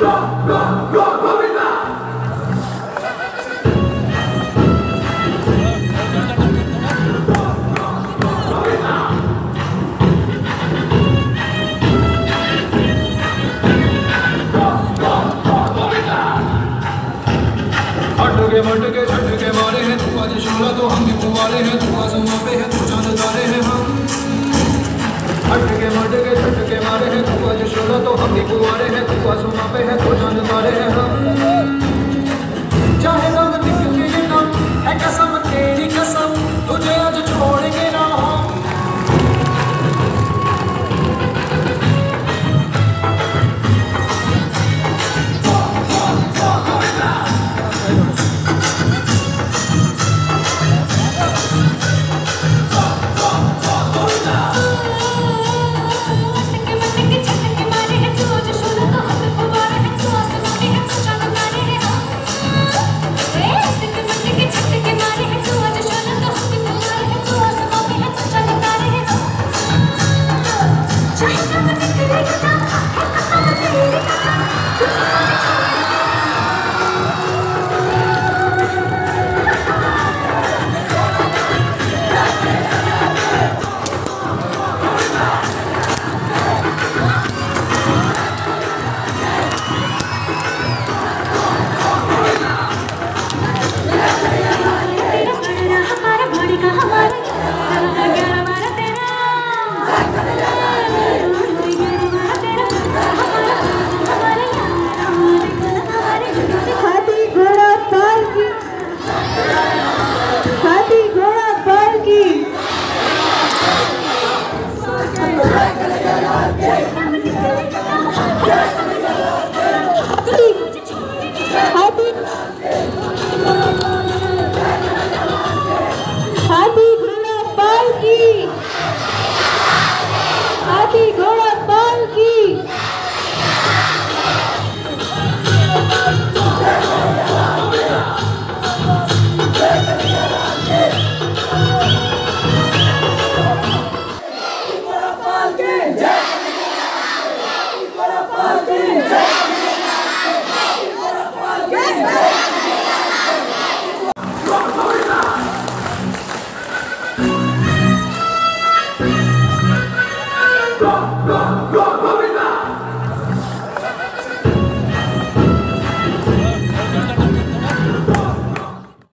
Go, go! के मट के छट के मारे हैं, तू आज शोला तो हम भी फुवारे हैं, तू आसमां पे है, तू चाँद तारे हैं हम। हट के मट के छट के मारे हैं, तू आज शोला तो हम भी फुवारे हैं, तू आसमां पे है, तू